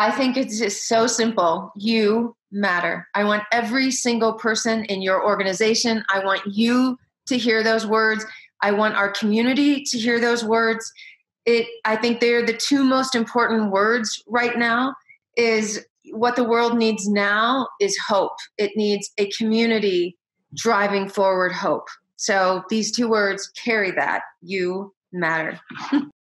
I think it's just so simple. You matter. I want every single person in your organization. I want you to hear those words. I want our community to hear those words. It I think they're the two most important words right now is what the world needs now is hope. It needs a community driving forward hope. So these two words carry that. You matter.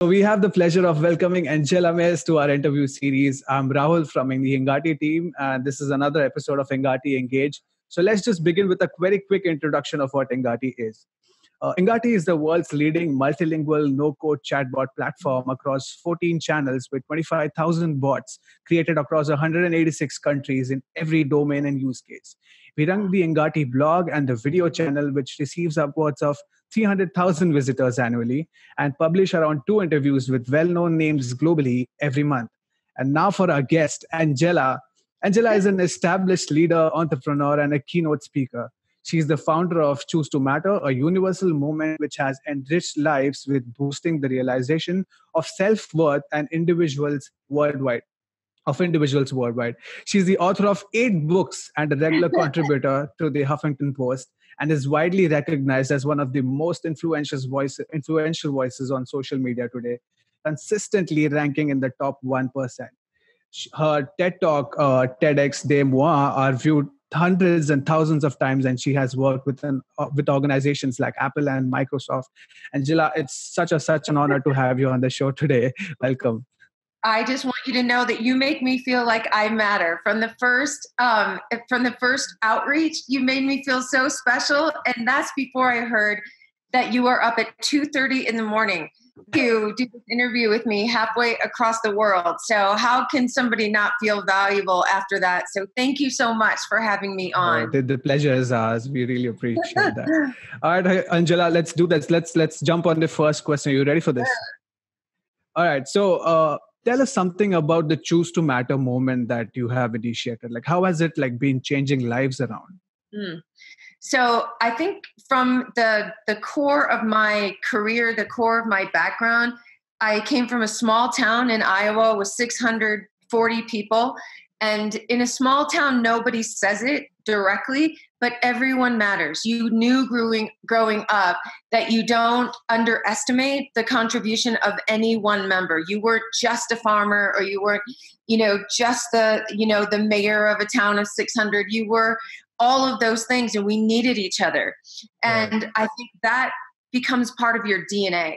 we have the pleasure of welcoming Angela Maiers to our interview series. I'm Rahul from the Engati team, and this is another episode of Engati Engage. So let's just begin with a very quick introduction of what Engati is. Uh, Engati is the world's leading multilingual no-code chatbot platform across 14 channels with 25,000 bots created across 186 countries in every domain and use case. We run the Engati blog and the video channel, which receives upwards of 300,000 visitors annually and publish around two interviews with well-known names globally every month. And now for our guest, Angela. Angela is an established leader, entrepreneur, and a keynote speaker. She's the founder of Choose to Matter, a universal movement which has enriched lives with boosting the realization of self worth and individuals worldwide. Of individuals worldwide. She's the author of eight books and a regular contributor to the Huffington Post and is widely recognized as one of the most influential, voice, influential voices on social media today, consistently ranking in the top 1%. Her TED Talk, uh, TEDx Des Moines, are viewed hundreds and thousands of times and she has worked with an, uh, with organizations like apple and microsoft. Angela it's such a such an honor to have you on the show today. Welcome I just want you to know that you make me feel like I matter. From the first, um, from the first outreach, you made me feel so special, and that's before I heard that you are up at two thirty in the morning to do this interview with me halfway across the world. So how can somebody not feel valuable after that? So thank you so much for having me on. Oh, the, the, pleasure is ours. We really appreciate that. All right, Angela, let's do this. Let's let's jump on the first question. Are you ready for this? All right. So uh, tell us something about the choose to matter moment that you have initiated. Like how has it like been changing lives around? Mm. So I think from the the core of my career, the core of my background, I came from a small town in Iowa with 640 people. And in a small town, nobody says it directly, but everyone matters. You knew growing growing up that you don't underestimate the contribution of any one member. You weren't just a farmer or you weren't, you know, just the, you know, the mayor of a town of 600. You were all of those things and we needed each other and i think that becomes part of your dna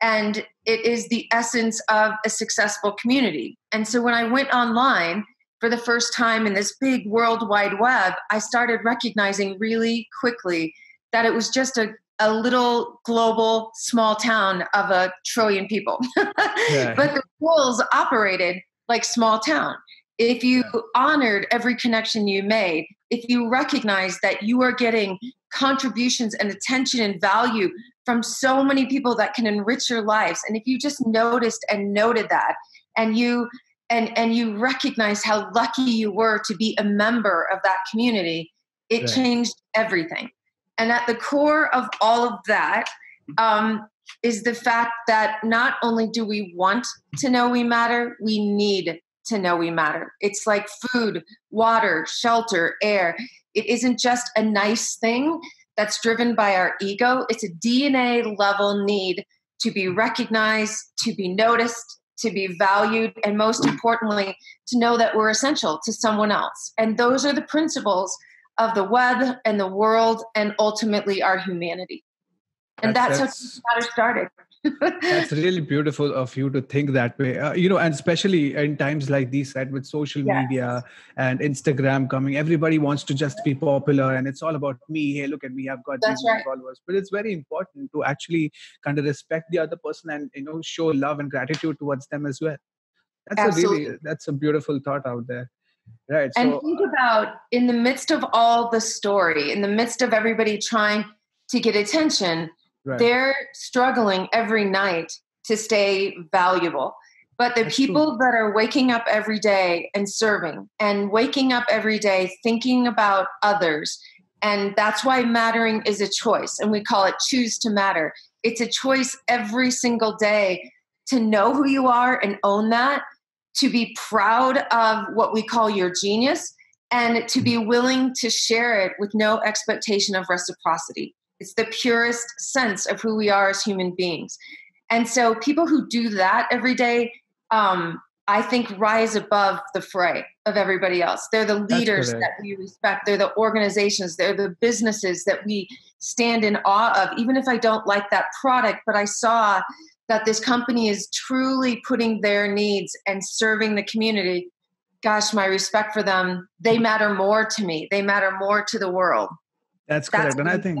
and it is the essence of a successful community and so when i went online for the first time in this big world wide web i started recognizing really quickly that it was just a, a little global small town of a trillion people. Yeah. but the rules operated like small town. If you honored every connection you made, if you recognize that you are getting contributions and attention and value from so many people that can enrich your lives, and if you just noticed and noted that, and you and and you recognize how lucky you were to be a member of that community, it right. changed everything. And at the core of all of that um, is the fact that not only do we want to know we matter, we need to know we matter. It's like food, water, shelter, air. It isn't just a nice thing that's driven by our ego, it's a DNA level need to be recognized, to be noticed, to be valued, and most importantly, to know that we're essential to someone else. And those are the principles of the web and the world and ultimately our humanity. And that's, that's how Matter started. That's really beautiful of you to think that way. Uh, you know, and especially in times like these, right, with social yes. media and Instagram coming, everybody wants to just be popular, and it's all about me. Hey, look at me, I've got That's these right. followers. But it's very important to actually kind of respect the other person and you know show love and gratitude towards them as well. That's Absolutely. a really that's a beautiful thought out there. Right. And so, think about in the midst of all the story, in the midst of everybody trying to get attention Right. They're struggling every night to stay valuable. But the That's people true. that are waking up every day and serving and waking up every day thinking about others, and that's why mattering is a choice, and we call it choose to matter. It's a choice every single day to know who you are and own that, to be proud of what we call your genius, and to be mm-hmm. willing to share it with no expectation of reciprocity. It's the purest sense of who we are as human beings. And so people who do that every day, um, I think rise above the fray of everybody else. They're the leaders that we respect. They're the organizations. They're the businesses that we stand in awe of. Even if I don't like that product, but I saw that this company is truly putting their needs and serving the community. Gosh, my respect for them. They matter more to me. They matter more to the world. That's correct. That's and I think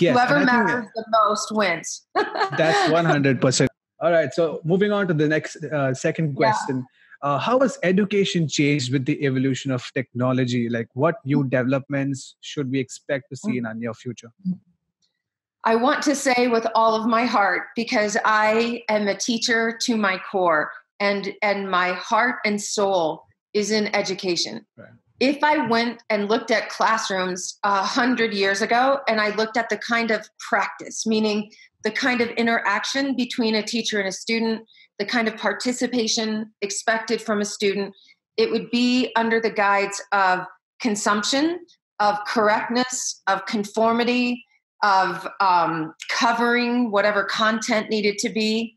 Yes, Whoever matters the most wins. that's 100%. All right. So moving on to the next uh, second question. Yeah. Uh, how has education changed with the evolution of technology? Like what new developments should we expect to see in our near future? I want to say with all of my heart, because I am a teacher to my core and, and my heart and soul is in education. Right if I went and looked at classrooms a hundred years ago and I looked at the kind of practice, meaning the kind of interaction between a teacher and a student, the kind of participation expected from a student, it would be under the guides of consumption, of correctness, of conformity, of um, covering whatever content needed to be.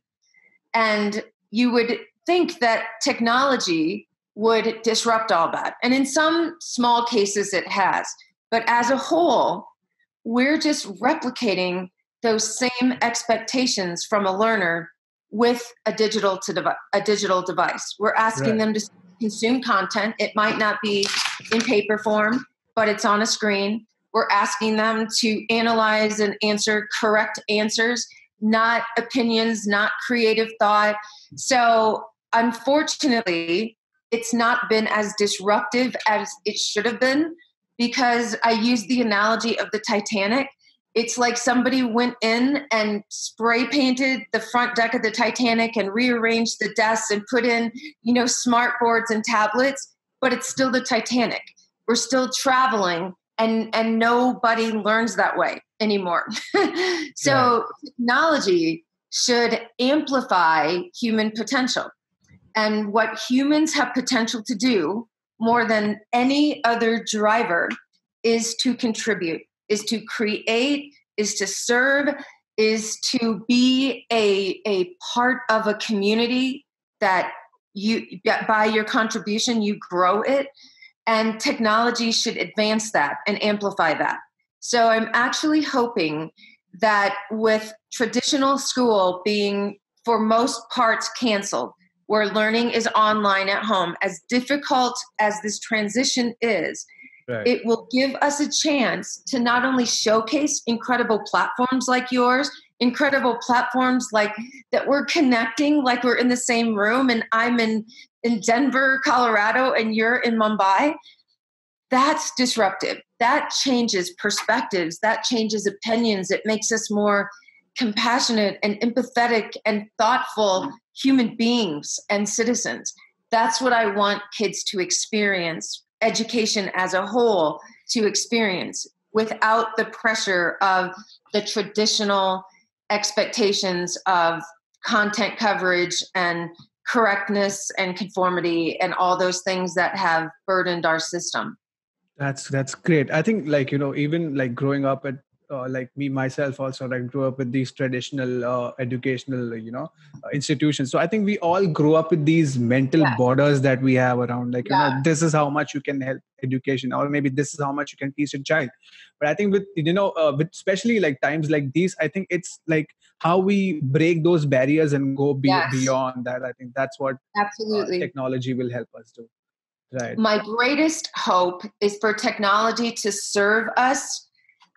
And you would think that technology would disrupt all that. And in some small cases, it has. But as a whole, we're just replicating those same expectations from a learner with a digital to devi- a digital device. We're asking right. them to consume content. It might not be in paper form, but it's on a screen. We're asking them to analyze and answer correct answers, not opinions, not creative thought. So, unfortunately, it's not been as disruptive as it should have been because I use the analogy of the Titanic. It's like somebody went in and spray painted the front deck of the Titanic and rearranged the desks and put in, you know, smart boards and tablets, but it's still the Titanic. We're still traveling and and nobody learns that way anymore. so yeah. technology should amplify human potential and what humans have potential to do more than any other driver is to contribute, is to create, is to serve, is to be a, a part of a community that you by your contribution you grow it. And technology should advance that and amplify that. So i'm actually hoping that with traditional school being for most parts canceled where learning is online at home, as difficult as this transition is, right. it will give us a chance to not only showcase incredible platforms like yours, incredible platforms like that we're connecting, like we're in the same room and I'm in, in Denver, Colorado, and you're in Mumbai. That's disruptive. That changes perspectives, that changes opinions. It makes us more compassionate and empathetic and thoughtful human beings and citizens. That's what I want kids to experience, education as a whole to experience without the pressure of the traditional expectations of content coverage and correctness and conformity and all those things that have burdened our system that's that's great i think like you know even like growing up at uh, like me myself also like grew up with these traditional uh, educational you know uh, institutions so i think we all grew up with these mental yeah. borders that we have around like yeah. you know this is how much you can help education or maybe this is how much you can teach a child but i think with you know uh, with especially like times like these i think it's like how we break those barriers and go be- yes. beyond that i think that's what uh, absolutely technology will help us do right my greatest hope is for technology to serve us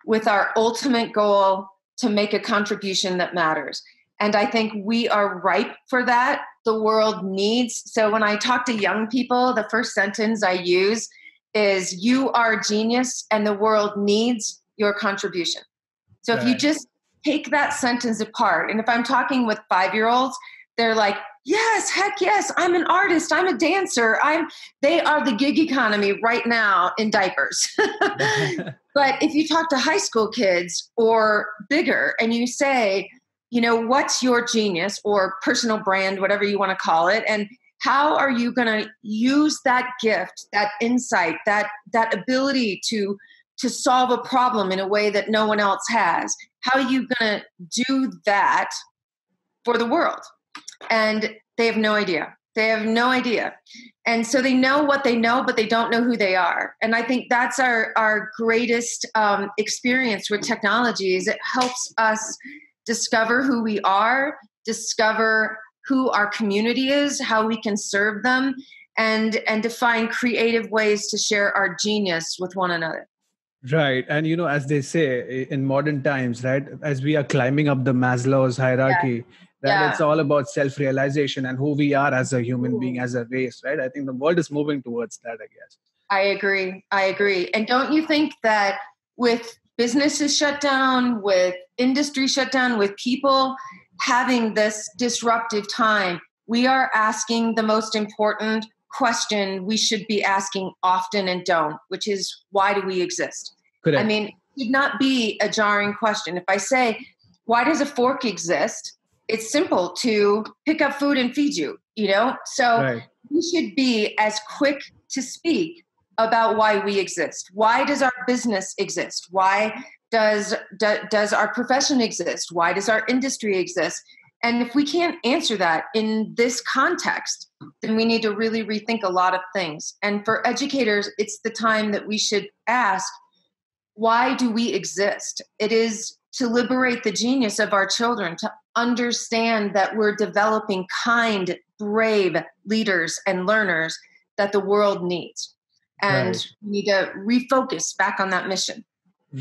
with our ultimate goal to make a contribution that matters. And I think we are ripe for that. The world needs. So when I talk to young people, the first sentence I use is You are genius, and the world needs your contribution. So if you just take that sentence apart, and if I'm talking with five year olds, they're like, yes heck yes i'm an artist i'm a dancer i'm they are the gig economy right now in diapers. But if you talk to high school kids or bigger and you say you know what's your genius or personal brand whatever you want to call it and how are you going to use that gift that insight that that ability to to solve a problem in a way that no one else has how are you going to do that for the world and they have no idea. They have no idea. And so they know what they know but they don't know who they are. And i think that's our our greatest um, experience with technology is it helps us discover who we are discover who our community is how we can serve them and and to find creative ways to share our genius with one another. Right. And you know as they say in modern times right as we are climbing up the maslow's hierarchy yeah that yeah. it's all about self-realization and who we are as a human Ooh. being as a race right? I think the world is moving towards that i guess. I agree. I agree. And don't you think that with businesses shut down with industry shut down with people having this disruptive time we are asking the most important question we should be asking often and don't which is why do we exist? Correct. i mean it should not be a jarring question. If i say why does a fork exist it's simple to pick up food and feed you, you know? So right. we should be as quick to speak about why we exist. Why does our business exist? Why does do, does our profession exist? Why does our industry exist? And if we can't answer that in this context, then we need to really rethink a lot of things. And for educators, it's the time that we should ask, why do we exist? It is to liberate the genius of our children, to understand that we're developing kind, brave leaders and learners that the world needs. And right. we need to refocus back on that mission.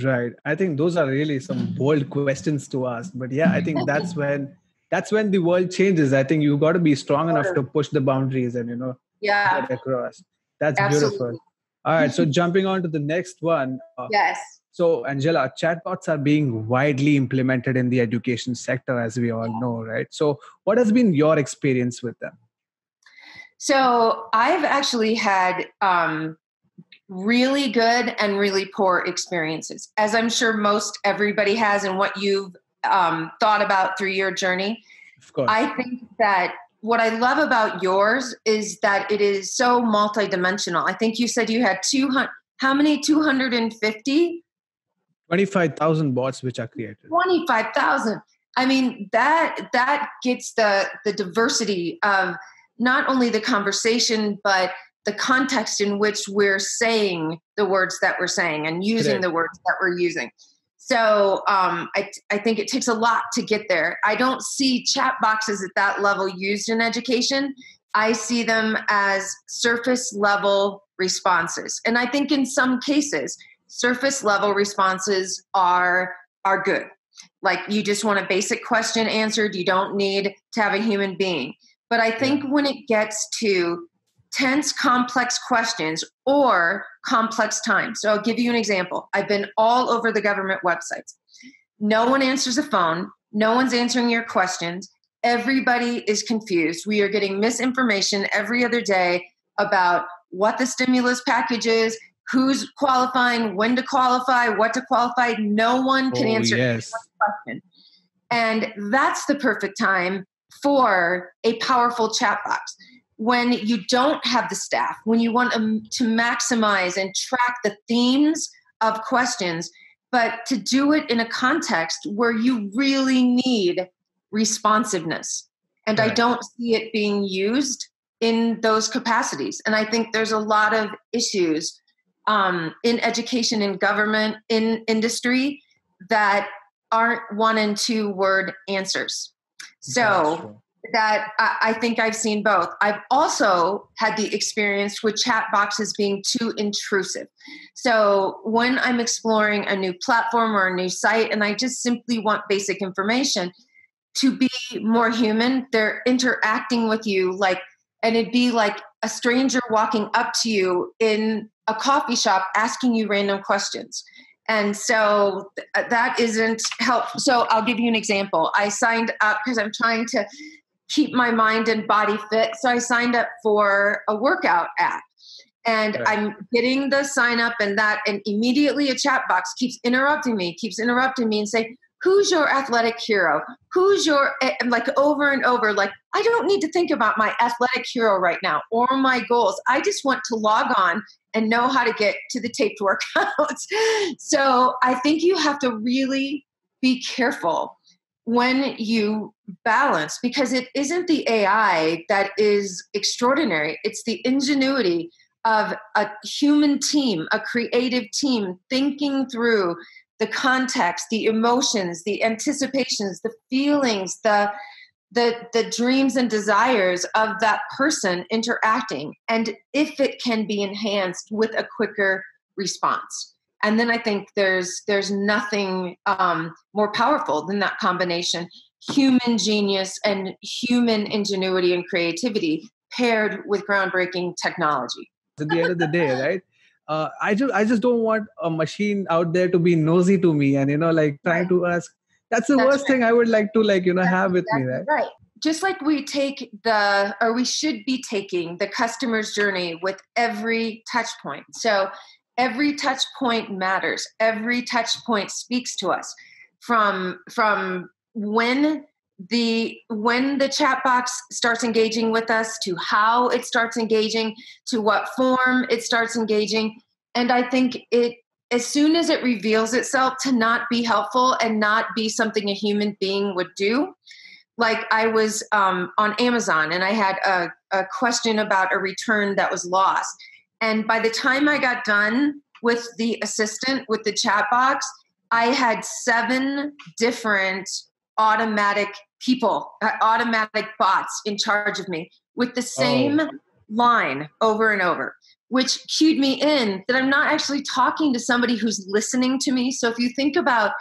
Right. I think those are really some bold questions to ask. But yeah, I think that's when that's when the world changes. I think you've got to be strong enough to push the boundaries and you know yeah get across. That's Absolutely. beautiful. All right. So jumping on to the next one. Uh, yes so, Angela, chatbots are being widely implemented in the education sector, as we all know, right? So, what has been your experience with them? So, I've actually had um, really good and really poor experiences, as I'm sure most everybody has, and what you've um, thought about through your journey. Of course. I think that what I love about yours is that it is so multidimensional. I think you said you had 200, how many? 250 25,000 bots which are created. 25,000. I mean that that gets the the diversity of not only the conversation but the context in which we're saying the words that we're saying and using the words that we're using. So um, I, I think it takes a lot to get there. I don't see chat boxes at that level used in education. I see them as surface level responses. And I think in some cases, surface level responses are are good. Like you just want a basic question answered. You don't need to have a human being. But i think when it gets to tense complex questions or complex times. So i'll give you an example. I've been all over the government websites. No one answers the phone. No one's answering your questions. Everybody is confused. We are getting misinformation every other day about what the stimulus package is who's qualifying, when to qualify, what to qualify. No one can oh, answer yes. question. And that's the perfect time for a powerful chat box. When you don't have the staff, when you want to maximize and track the themes of questions, but to do it in a context where you really need responsiveness. And right. I don't see it being used in those capacities. And I think there's a lot of issues um, in education, in government, in industry that aren't one and two word answers. So that I think I've seen both. I've also had the experience with chat boxes being too intrusive. So when I'm exploring a new platform or a new site and I just simply want basic information to be more human, they're interacting with you like, and it'd be like a stranger walking up to you in a coffee shop asking you random questions. And so th- that isn't helpful. So I'll give you an example. I signed up because I'm trying to keep my mind and body fit. So I signed up for a workout app. And right. I'm getting the sign up and that, and immediately a chat box keeps interrupting me, keeps interrupting me and say, Who's your athletic hero? Who's your, like over and over, like, I don't need to think about my athletic hero right now or my goals. I just want to log on and know how to get to the taped workouts. so I think you have to really be careful when you balance because it isn't the AI that is extraordinary, it's the ingenuity of a human team, a creative team thinking through the context, the emotions, the anticipations, the feelings, the the the dreams and desires of that person interacting. And if it can be enhanced with a quicker response. And then i think there's there's nothing um, more powerful than that combination. Human genius and human ingenuity and creativity paired with groundbreaking technology. At the end of the day right? Uh, i just i just don't want a machine out there to be nosy to me and you know like trying to ask that's the that's worst right. thing i would like to like you know that's have with me right? right. Just like we take the or we should be taking the customer's journey with every touch point. So every touch point matters. Every touch point speaks to us. From from when the when the chat box starts engaging with us to how it starts engaging to what form it starts engaging. And i think it as soon as it reveals itself to not be helpful and not be something a human being would do. Like i was um, on amazon and i had a, a question about a return that was lost. And by the time I got done with the assistant, with the chat box, I had seven different automatic people, uh, automatic bots in charge of me with the same oh. line over and over, which cued me in that I'm not actually talking to somebody who's listening to me. So if you think about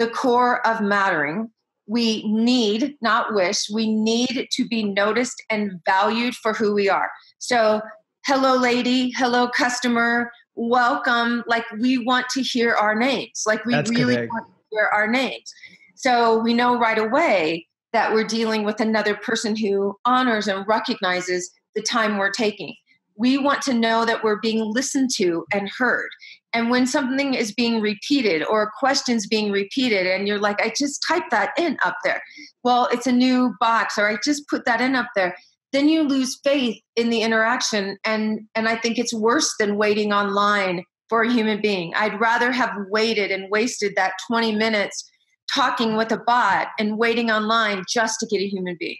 the core of mattering, we need, not wish, we need to be noticed and valued for who we are. So hello lady hello customer welcome like we want to hear our names like we That's really correct. want to hear our names so we know right away that we're dealing with another person who honors and recognizes the time we're taking we want to know that we're being listened to and heard. And when something is being repeated or a question's being repeated and you're like i just typed that in up there. Well it's a new box or i just put that in up there. Then you lose faith in the interaction and and i think it's worse than waiting online for a human being. I'd rather have waited and wasted that 20 minutes talking with a bot and waiting online just to get a human being.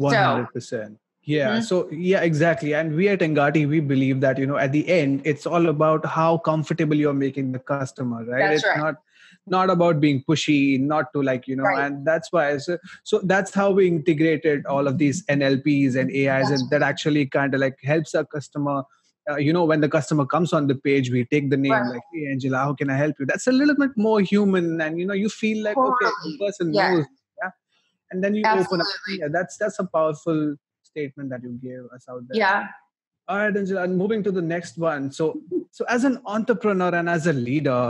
100% so, yeah mm-hmm. so yeah exactly and we at engati we believe that you know at the end it's all about how comfortable you're making the customer right That's it's right. not not about being pushy not to like you know right. and that's why so, so that's how we integrated all of these nlps and ais that's and that actually kind of like helps our customer uh, you know when the customer comes on the page we take the name right. like hey angela how can i help you that's a little bit more human and you know you feel like totally. okay the person yeah. knows yeah and then you Absolutely. open up yeah that's that's a powerful statement that you gave us out there yeah all right angela and moving to the next one so so as an entrepreneur and as a leader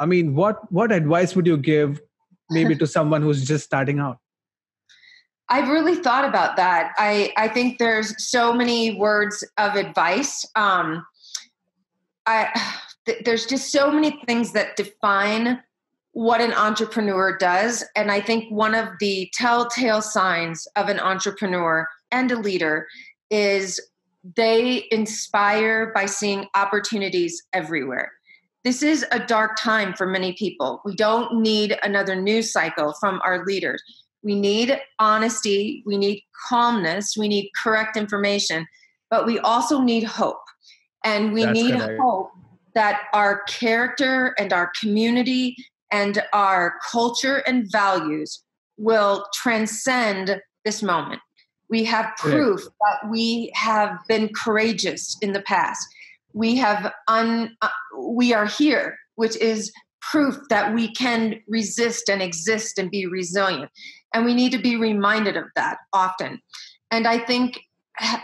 I mean, what what advice would you give maybe to someone who's just starting out? I've really thought about that. I I think there's so many words of advice. Um, I th- there's just so many things that define what an entrepreneur does, and I think one of the telltale signs of an entrepreneur and a leader is they inspire by seeing opportunities everywhere this is a dark time for many people. We don't need another news cycle from our leaders. We need honesty, we need calmness, we need correct information, but we also need hope. And we That's need hope that our character and our community and our culture and values will transcend this moment. We have proof yeah. that we have been courageous in the past. We have un uh, we are here which is proof that we can resist and exist and be resilient. And we need to be reminded of that often. And i think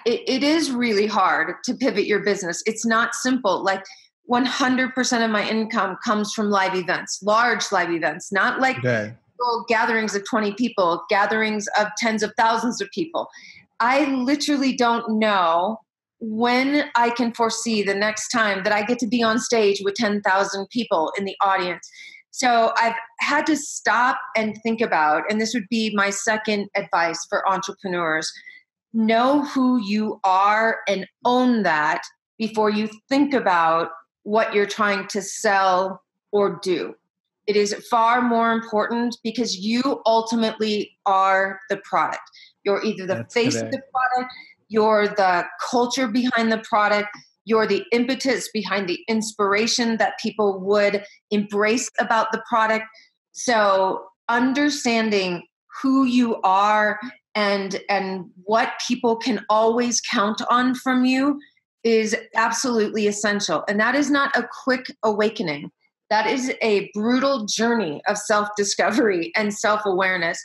it, it is really hard to pivot your business. It's not simple. Like 100% of my income comes from live events large live events not like okay. Gatherings of 20 people, gatherings of tens of thousands of people. I literally don't know when I can foresee the next time that I get to be on stage with 10,000 people in the audience. So I've had to stop and think about, and this would be my second advice for entrepreneurs know who you are and own that before you think about what you're trying to sell or do. It is far more important because you ultimately are the product. You're either the That's face correct. of the product, you're the culture behind the product, you're the impetus behind the inspiration that people would embrace about the product. So, understanding who you are and and what people can always count on from you is absolutely essential. And that is not a quick awakening. That is a brutal journey of self discovery and self awareness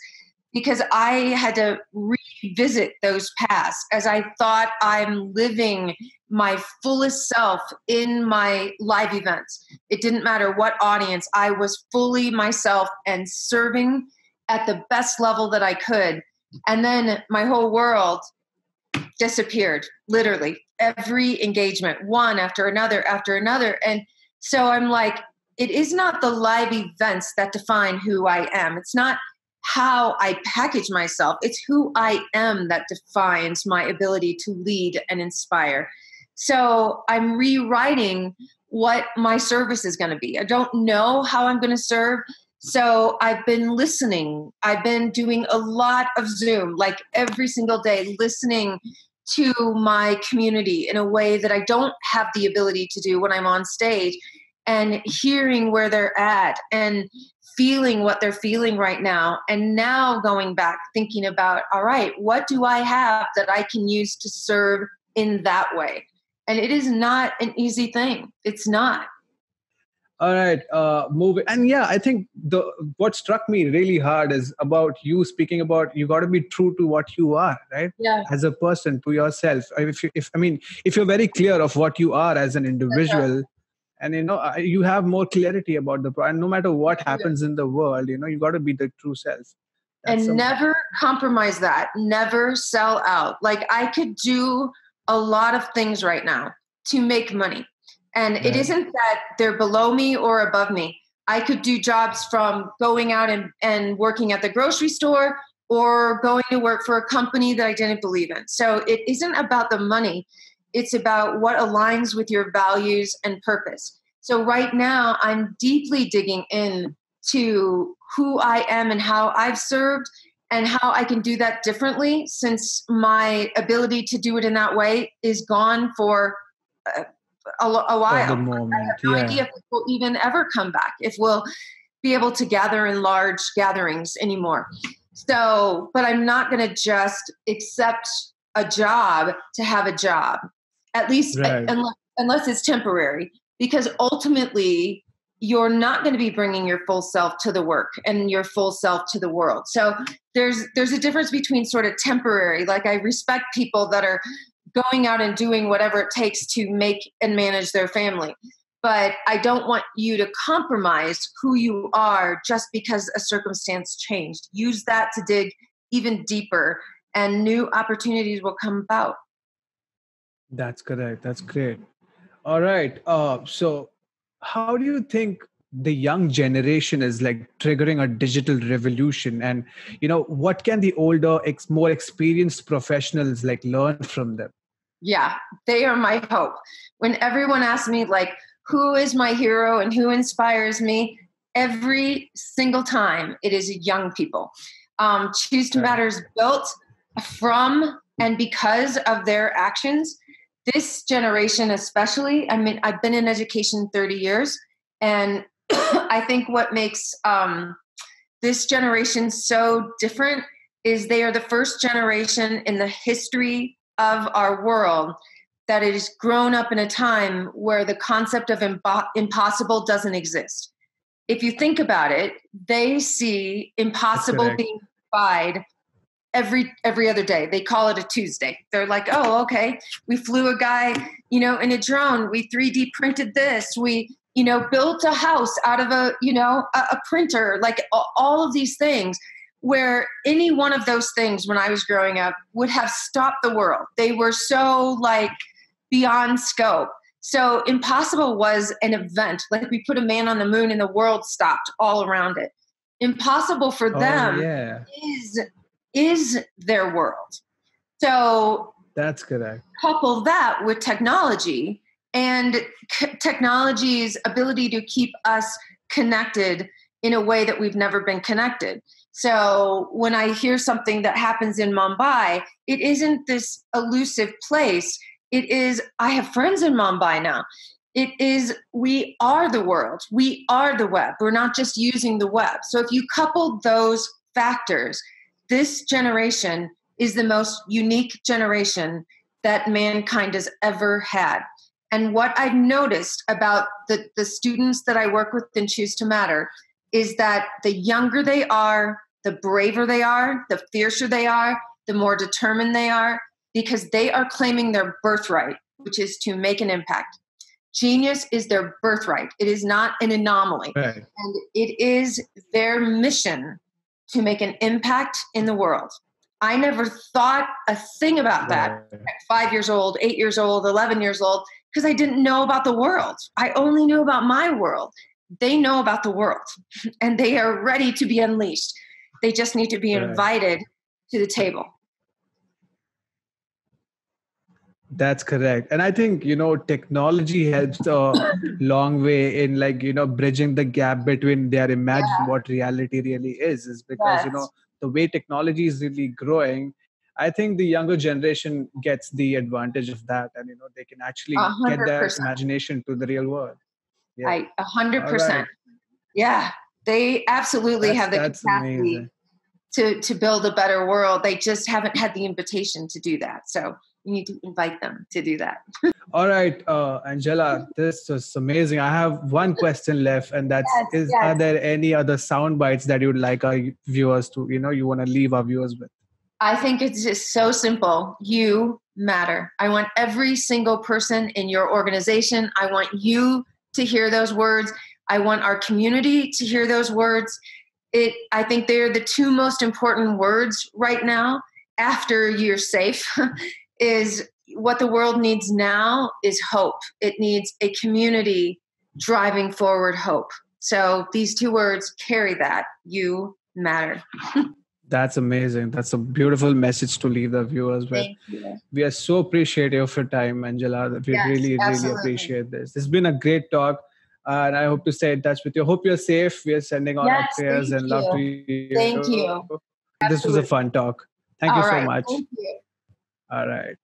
because I had to revisit those pasts as I thought I'm living my fullest self in my live events. It didn't matter what audience, I was fully myself and serving at the best level that I could. And then my whole world disappeared, literally. Every engagement, one after another after another. And so I'm like, it is not the live events that define who I am. It's not how I package myself, it's who I am that defines my ability to lead and inspire. So I'm rewriting what my service is going to be. I don't know how I'm going to serve. So I've been listening. I've been doing a lot of Zoom, like every single day, listening to my community in a way that I don't have the ability to do when I'm on stage and hearing where they're at and feeling what they're feeling right now. And now going back, thinking about, all right, what do I have that I can use to serve in that way? And it is not an easy thing. It's not. All right, uh, moving. And yeah, I think the what struck me really hard is about you speaking about you got to be true to what you are, right? Yeah. As a person, to yourself. If you, if I mean, if you're very clear of what you are as an individual, and you know you have more clarity about the product no matter what happens in the world you know you got to be the true self. That's and never compromise that. Never sell out. Like i could do a lot of things right now to make money. And right. it isn't that they're below me or above me. I could do jobs from going out and, and working at the grocery store or going to work for a company that i didn't believe in. So it isn't about the money it's about what aligns with your values and purpose. So right now, I'm deeply digging in to who I am and how I've served and how I can do that differently since my ability to do it in that way is gone for uh, a, a, a while. Moment, I have no yeah. idea if we'll even ever come back, if we'll be able to gather in large gatherings anymore. So, but I'm not going to just accept a job to have a job at least uh, right. unless, unless it's temporary because ultimately you're not going to be bringing your full self to the work and your full self to the world. So there's there's a difference between sort of temporary like i respect people that are going out and doing whatever it takes to make and manage their family but i don't want you to compromise who you are just because a circumstance changed. Use that to dig even deeper and new opportunities will come about that's correct. That's great. All right. Uh, so, how do you think the young generation is like triggering a digital revolution? And you know, what can the older, ex- more experienced professionals like learn from them? Yeah, they are my hope. When everyone asks me like, "Who is my hero and who inspires me?" Every single time, it is young people. Um, Choose to Matter is built from and because of their actions this generation especially i mean i've been in education 30 years and i think what makes um, this generation so different is they are the first generation in the history of our world that has grown up in a time where the concept of impo- impossible doesn't exist. If you think about it they see impossible being defied every every other day they call it a tuesday they're like oh okay we flew a guy you know in a drone we 3d printed this we you know, built a house out of a, you know, a, a printer, like all of these things where any one of those things when I was growing up would have stopped the world. They were so like beyond scope. So impossible was an event. Like we put a man on the moon and the world stopped all around it. Impossible for oh, them oh, yeah. is is their world. So that's correct. Couple that with technology and c- technology's ability to keep us connected in a way that we've never been connected. So when I hear something that happens in Mumbai, it isn't this elusive place. It is, I have friends in Mumbai now. It is, we are the world. We are the web. We're not just using the web. So if you couple those factors, this generation is the most unique generation that mankind has ever had. And what I've noticed about the, the students that I work with in Choose to Matter is that the younger they are, the braver they are, the fiercer they are, the more determined they are, because they are claiming their birthright, which is to make an impact. Genius is their birthright, it is not an anomaly. Right. And it is their mission to make an impact in the world. I never thought a thing about that right. five years old, eight years old, 11 years old, because I didn't know about the world. I only knew about my world they know about the world and they are ready to be unleashed. They just need to be invited to the table. That's correct. And I think, you know, technology helps a long way in like, you know, bridging the gap between their imagined yeah. what reality really is, is because, yes. you know, the way technology is really growing, I think the younger generation gets the advantage of that and, you know, they can actually 100%. get their imagination to the real world. Yeah. I a hundred percent. Yeah, they absolutely that's, have the capacity to to build a better world. They just haven't had the invitation to do that. So you need to invite them to do that. All right, uh, Angela, this was amazing. I have one question left, and that's: yes, is yes. are there any other sound bites that you'd like our viewers to, you know, you want to leave our viewers with? I think it's just so simple. You matter. I want every single person in your organization. I want you to hear those words. I want our community to hear those words. It, I think they're the two most important words right now after you're safe is what the world needs now is hope. It needs a community driving forward hope. So these two words carry that. You matter. That's amazing. That's a beautiful message to leave the viewers with. We are so appreciative of your time, Angela. We yes, really, absolutely. really appreciate this. It's been a great talk. Uh, and I hope to stay in touch with you. Hope you're safe. We are sending all yes, our prayers and you. love to you. Thank you. This was a fun talk. Thank all you so right. much. All right.